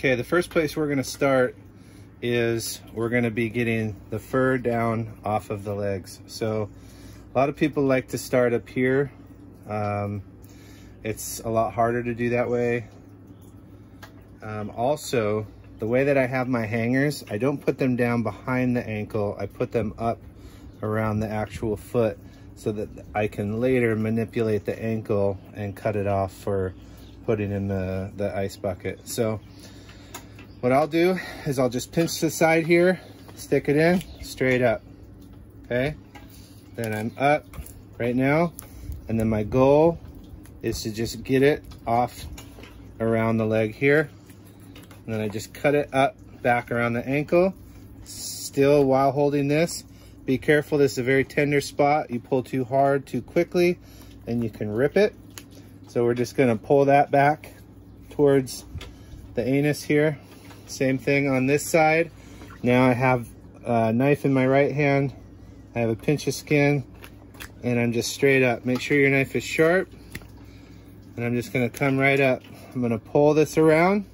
Okay, the first place we're gonna start is we're gonna be getting the fur down off of the legs. So a lot of people like to start up here. Um, it's a lot harder to do that way. Um, also, the way that I have my hangers, I don't put them down behind the ankle. I put them up around the actual foot so that I can later manipulate the ankle and cut it off for putting in the, the ice bucket. So what I'll do is I'll just pinch the side here, stick it in, straight up, okay? Then I'm up right now, and then my goal is to just get it off around the leg here. And then I just cut it up back around the ankle, still while holding this. Be careful, this is a very tender spot. You pull too hard, too quickly, and you can rip it. So we're just gonna pull that back towards the anus here. Same thing on this side. Now I have a knife in my right hand. I have a pinch of skin and I'm just straight up. Make sure your knife is sharp. And I'm just gonna come right up. I'm gonna pull this around.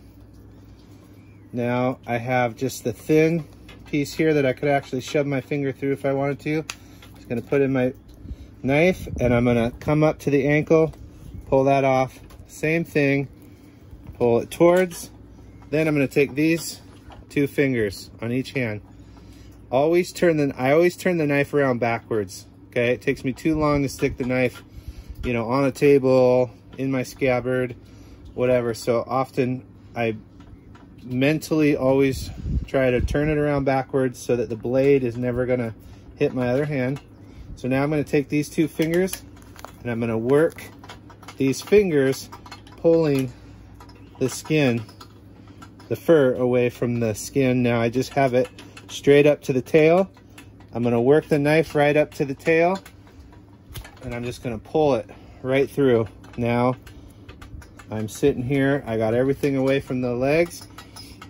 Now I have just the thin piece here that I could actually shove my finger through if I wanted to. Just gonna put in my knife and I'm gonna come up to the ankle, pull that off. Same thing, pull it towards. Then I'm gonna take these two fingers on each hand. Always turn the, I always turn the knife around backwards. Okay, it takes me too long to stick the knife, you know, on a table, in my scabbard, whatever. So often I mentally always try to turn it around backwards so that the blade is never gonna hit my other hand. So now I'm gonna take these two fingers and I'm gonna work these fingers pulling the skin, the fur away from the skin. Now I just have it straight up to the tail. I'm gonna work the knife right up to the tail and I'm just gonna pull it right through. Now I'm sitting here, I got everything away from the legs.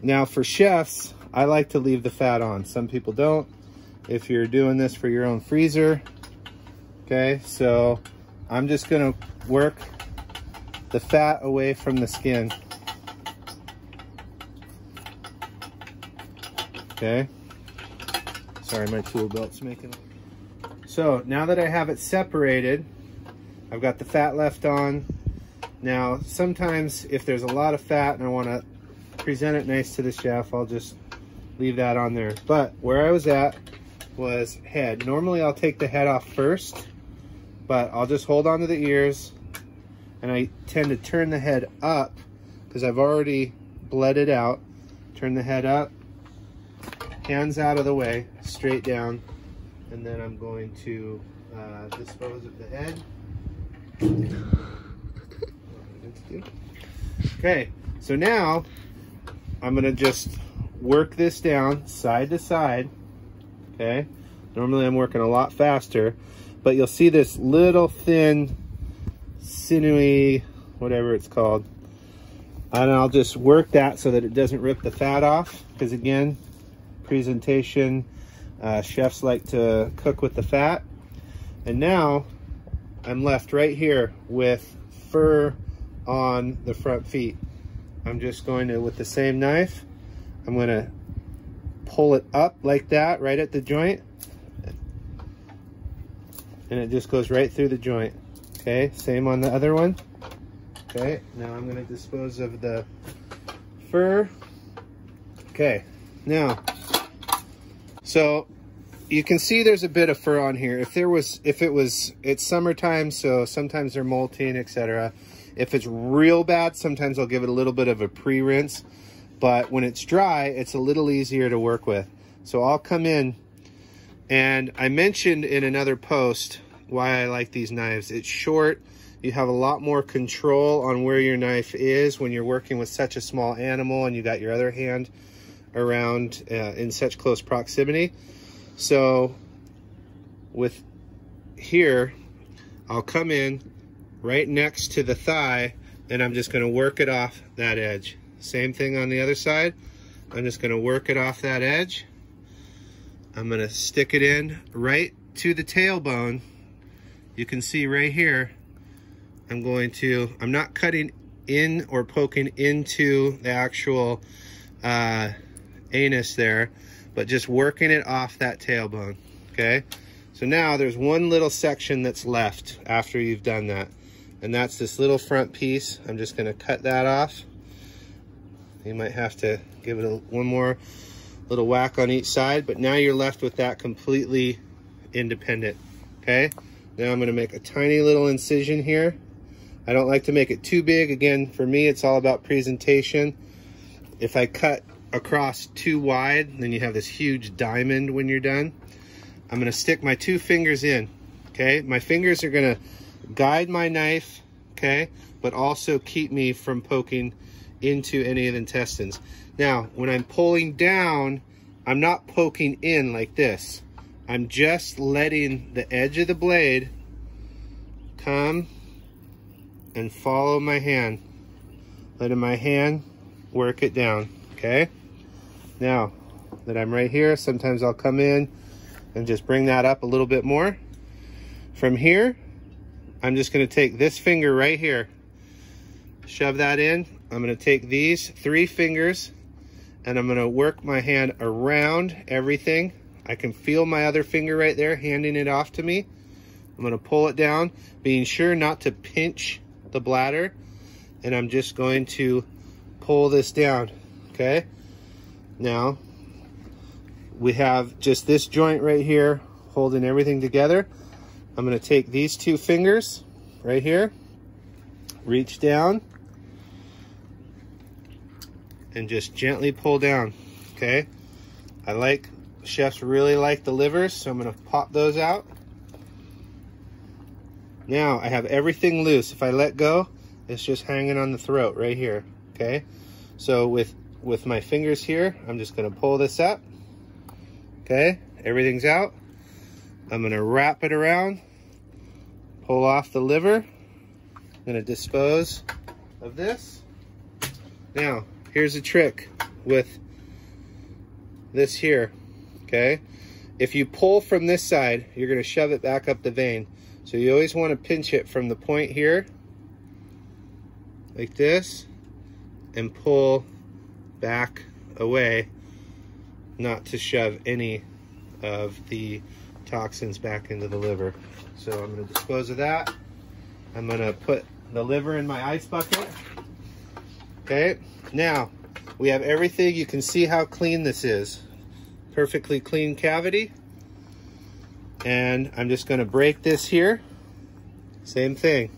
Now for chefs, I like to leave the fat on. Some people don't. If you're doing this for your own freezer, okay, so I'm just gonna work the fat away from the skin. Okay. Sorry, my tool belt's making. So now that I have it separated, I've got the fat left on. Now, sometimes if there's a lot of fat and I wanna present it nice to the chef, I'll just leave that on there. But where I was at was head. Normally I'll take the head off first, but I'll just hold on to the ears and I tend to turn the head up because I've already bled it out. Turn the head up, hands out of the way, straight down, and then I'm going to uh, dispose of the head. Okay, so now I'm gonna just work this down side to side, okay? Normally I'm working a lot faster, but you'll see this little thin, sinewy, whatever it's called. And I'll just work that so that it doesn't rip the fat off, because again, presentation, uh, chefs like to cook with the fat. And now I'm left right here with fur on the front feet. I'm just going to, with the same knife, I'm going to pull it up like that, right at the joint. And it just goes right through the joint. Okay, same on the other one. Okay, now I'm going to dispose of the fur. Okay, now, so you can see there's a bit of fur on here. If there was, if it was, it's summertime, so sometimes they're molting, etc. If it's real bad, sometimes I'll give it a little bit of a pre-rinse. But when it's dry, it's a little easier to work with. So I'll come in and I mentioned in another post why I like these knives. It's short. You have a lot more control on where your knife is when you're working with such a small animal and you got your other hand around uh, in such close proximity. So with here, I'll come in right next to the thigh and I'm just gonna work it off that edge. Same thing on the other side. I'm just gonna work it off that edge. I'm gonna stick it in right to the tailbone. You can see right here, I'm going to, I'm not cutting in or poking into the actual uh, anus there, but just working it off that tailbone, okay? So now there's one little section that's left after you've done that. And that's this little front piece. I'm just gonna cut that off. You might have to give it a, one more little whack on each side, but now you're left with that completely independent, okay? Now I'm gonna make a tiny little incision here. I don't like to make it too big. Again, for me, it's all about presentation. If I cut across too wide, then you have this huge diamond when you're done. I'm gonna stick my two fingers in, okay? My fingers are gonna guide my knife, okay? But also keep me from poking into any of the intestines. Now, when I'm pulling down, I'm not poking in like this. I'm just letting the edge of the blade come and follow my hand. Letting my hand work it down, okay? Now that I'm right here, sometimes I'll come in and just bring that up a little bit more. From here, I'm just gonna take this finger right here, shove that in. I'm gonna take these three fingers and I'm gonna work my hand around everything. I can feel my other finger right there handing it off to me. I'm gonna pull it down, being sure not to pinch the bladder. And I'm just going to pull this down, okay? Now, we have just this joint right here holding everything together. I'm gonna take these two fingers right here, reach down, and just gently pull down, okay? I like, chefs really like the livers, so I'm gonna pop those out. Now I have everything loose. If I let go, it's just hanging on the throat right here, okay? So with, with my fingers here, I'm just gonna pull this up. Okay, everything's out. I'm gonna wrap it around, pull off the liver. I'm gonna dispose of this. Now, here's a trick with this here, okay? If you pull from this side, you're gonna shove it back up the vein. So you always wanna pinch it from the point here, like this, and pull back away not to shove any of the toxins back into the liver. So I'm gonna dispose of that. I'm gonna put the liver in my ice bucket. Okay, now we have everything. You can see how clean this is. Perfectly clean cavity. And I'm just gonna break this here. Same thing.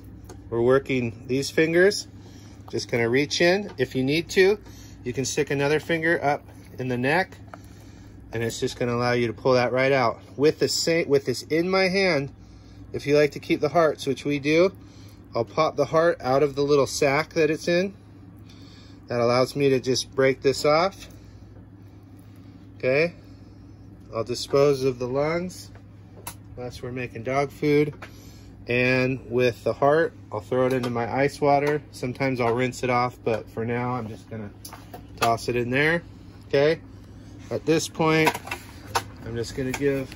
We're working these fingers. Just gonna reach in. If you need to, you can stick another finger up in the neck and it's just going to allow you to pull that right out. With the same, with this in my hand, if you like to keep the hearts, which we do, I'll pop the heart out of the little sack that it's in. That allows me to just break this off. Okay. I'll dispose of the lungs. Unless we're making dog food. And with the heart, I'll throw it into my ice water. Sometimes I'll rinse it off, but for now, I'm just gonna toss it in there. Okay. At this point, I'm just gonna give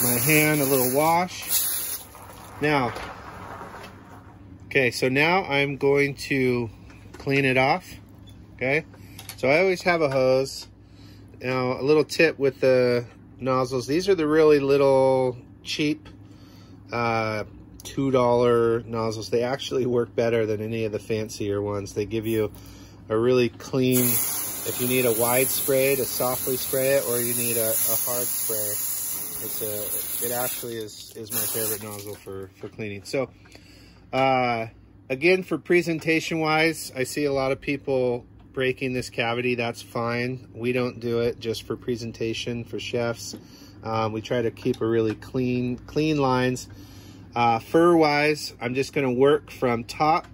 my hand a little wash. Now, okay, so now I'm going to clean it off, okay? So I always have a hose. Now, a little tip with the nozzles. These are the really little cheap uh, $2 nozzles. They actually work better than any of the fancier ones. They give you a really clean if you need a wide spray to softly spray it, or you need a, a hard spray, it's a, it actually is, is my favorite nozzle for, for cleaning. So, uh, again, for presentation wise, I see a lot of people breaking this cavity. That's fine. We don't do it just for presentation for chefs. Um, we try to keep a really clean, clean lines. Uh, fur wise, I'm just going to work from top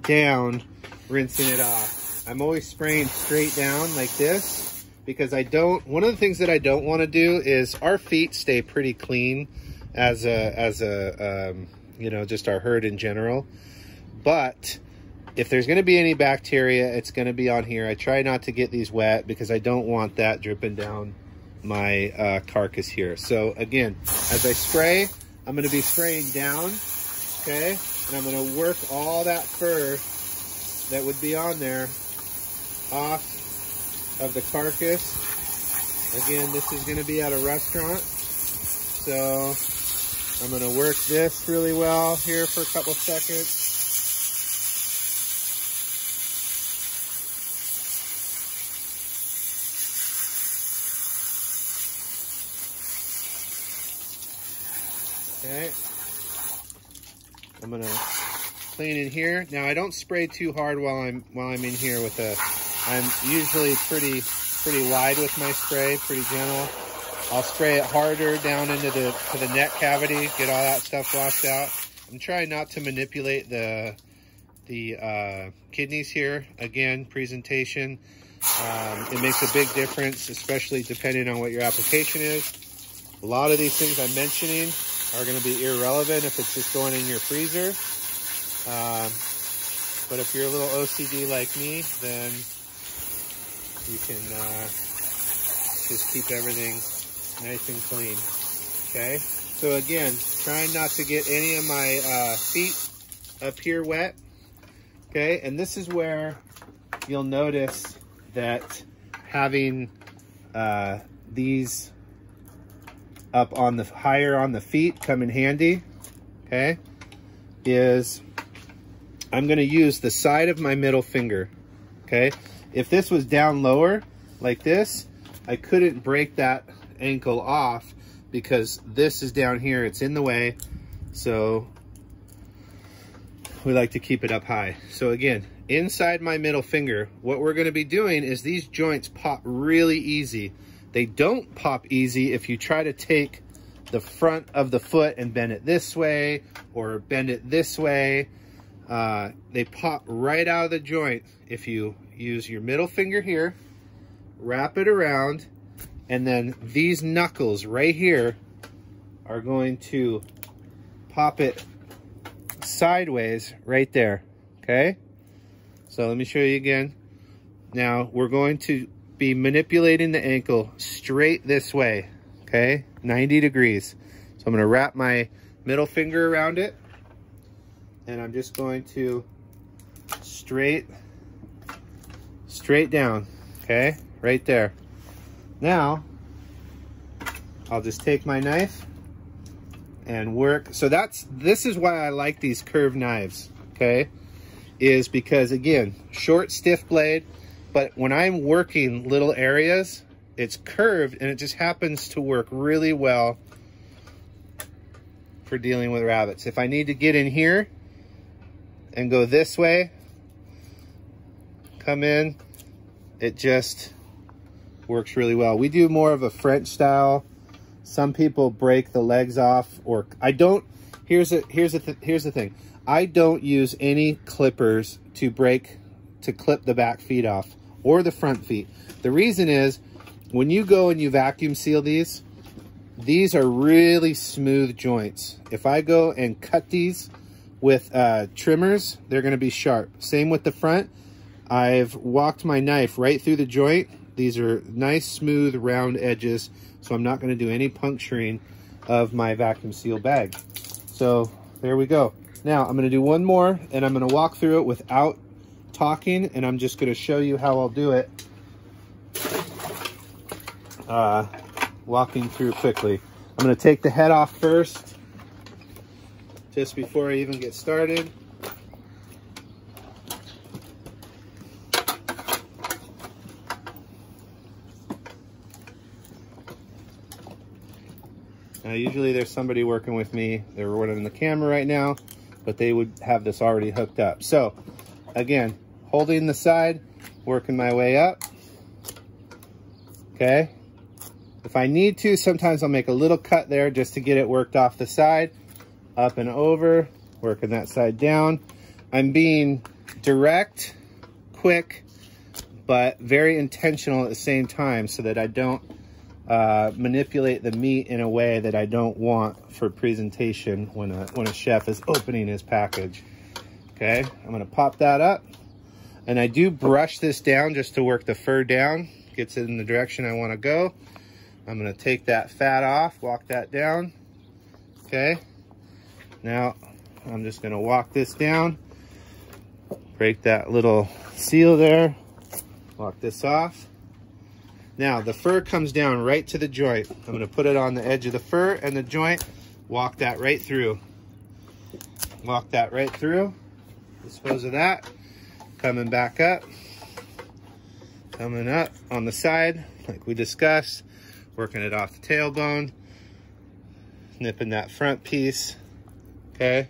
down, rinsing it off. I'm always spraying straight down like this because I don't, one of the things that I don't want to do is our feet stay pretty clean as a, as a, um, you know, just our herd in general. But if there's going to be any bacteria, it's going to be on here. I try not to get these wet because I don't want that dripping down my uh, carcass here. So again, as I spray, I'm going to be spraying down, okay? And I'm gonna work all that fur that would be on there off of the carcass. Again, this is gonna be at a restaurant. So I'm gonna work this really well here for a couple seconds. Okay. I'm gonna clean in here. Now I don't spray too hard while I'm while I'm in here with a I'm usually pretty pretty wide with my spray, pretty gentle. I'll spray it harder down into the to the neck cavity, get all that stuff washed out. I'm trying not to manipulate the the uh, kidneys here. Again, presentation. Um, it makes a big difference, especially depending on what your application is. A lot of these things I'm mentioning are going to be irrelevant if it's just going in your freezer. Um, but if you're a little OCD like me, then you can uh, just keep everything nice and clean. Okay. So again, trying not to get any of my uh, feet up here wet. Okay. And this is where you'll notice that having uh, these up on the higher on the feet come in handy, okay, is I'm gonna use the side of my middle finger, okay? If this was down lower, like this, I couldn't break that ankle off because this is down here, it's in the way, so we like to keep it up high. So again, inside my middle finger, what we're gonna be doing is these joints pop really easy. They don't pop easy if you try to take the front of the foot and bend it this way or bend it this way. Uh, they pop right out of the joint if you use your middle finger here, wrap it around, and then these knuckles right here are going to pop it sideways right there, okay? So let me show you again. Now we're going to be manipulating the ankle straight this way, okay? 90 degrees. So I'm gonna wrap my middle finger around it and I'm just going to straight, straight down, okay? Right there. Now, I'll just take my knife and work. So that's, this is why I like these curved knives, okay? Is because again, short, stiff blade, but when I'm working little areas, it's curved and it just happens to work really well for dealing with rabbits. If I need to get in here and go this way, come in, it just works really well. We do more of a French style. Some people break the legs off or I don't, here's a, here's a, th here's the thing. I don't use any clippers to break, to clip the back feet off or the front feet. The reason is when you go and you vacuum seal these, these are really smooth joints. If I go and cut these with uh, trimmers, they're gonna be sharp. Same with the front. I've walked my knife right through the joint. These are nice, smooth, round edges, so I'm not gonna do any puncturing of my vacuum seal bag. So there we go. Now I'm gonna do one more and I'm gonna walk through it without talking and I'm just gonna show you how I'll do it uh, walking through quickly. I'm gonna take the head off first just before I even get started. Now usually there's somebody working with me, they're running the camera right now, but they would have this already hooked up. So again, holding the side, working my way up. Okay. If I need to, sometimes I'll make a little cut there just to get it worked off the side, up and over, working that side down. I'm being direct, quick, but very intentional at the same time so that I don't uh, manipulate the meat in a way that I don't want for presentation when a, when a chef is opening his package. Okay, I'm gonna pop that up. And I do brush this down just to work the fur down. Gets it in the direction I want to go. I'm going to take that fat off, walk that down. Okay. Now, I'm just gonna walk this down, break that little seal there, walk this off. Now the fur comes down right to the joint. I'm gonna put it on the edge of the fur and the joint, walk that right through. Walk that right through, dispose of that. Coming back up, coming up on the side, like we discussed, working it off the tailbone, nipping that front piece, okay?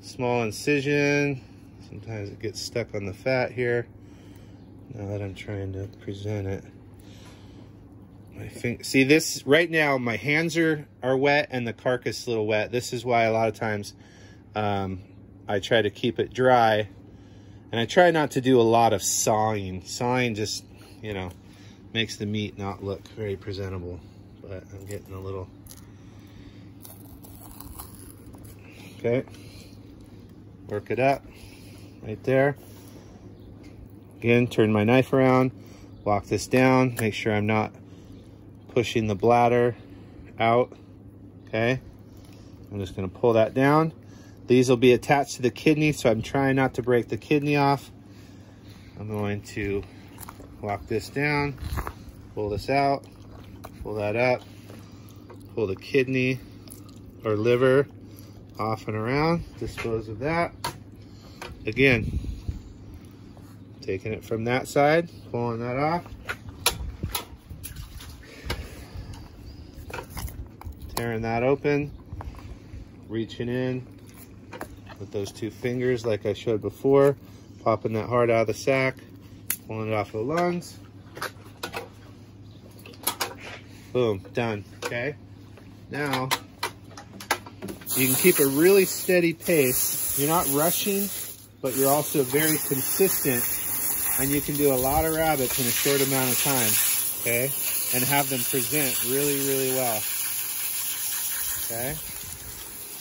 Small incision, sometimes it gets stuck on the fat here now that I'm trying to present it. I think, see this, right now my hands are, are wet and the carcass a little wet. This is why a lot of times um, I try to keep it dry. And I try not to do a lot of sawing. Sawing just, you know, makes the meat not look very presentable. But I'm getting a little... Okay. Work it up right there. Again, turn my knife around, lock this down, make sure I'm not pushing the bladder out, okay? I'm just gonna pull that down. These will be attached to the kidney, so I'm trying not to break the kidney off. I'm going to lock this down, pull this out, pull that up, pull the kidney or liver off and around, dispose of that. Again, Taking it from that side, pulling that off. Tearing that open, reaching in with those two fingers like I showed before, popping that heart out of the sack, pulling it off the lungs. Boom, done, okay? Now, you can keep a really steady pace. You're not rushing, but you're also very consistent and you can do a lot of rabbits in a short amount of time, okay? And have them present really, really well, okay?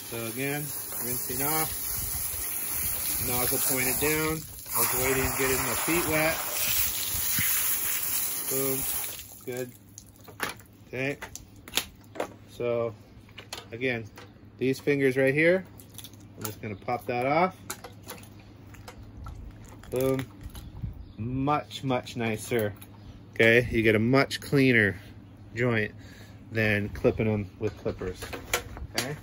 So again, rinsing off, nozzle pointed down, avoiding getting my feet wet. Boom, good, okay? So again, these fingers right here, I'm just gonna pop that off. Boom, much, much nicer. Okay, you get a much cleaner joint than clipping them with clippers. Okay,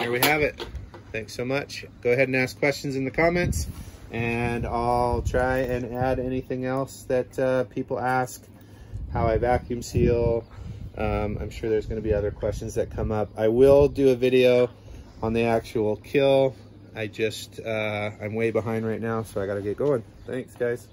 here we have it. Thanks so much. Go ahead and ask questions in the comments and I'll try and add anything else that uh, people ask, how I vacuum seal. Um, I'm sure there's gonna be other questions that come up. I will do a video on the actual kill I just, uh, I'm way behind right now, so I gotta get going. Thanks, guys.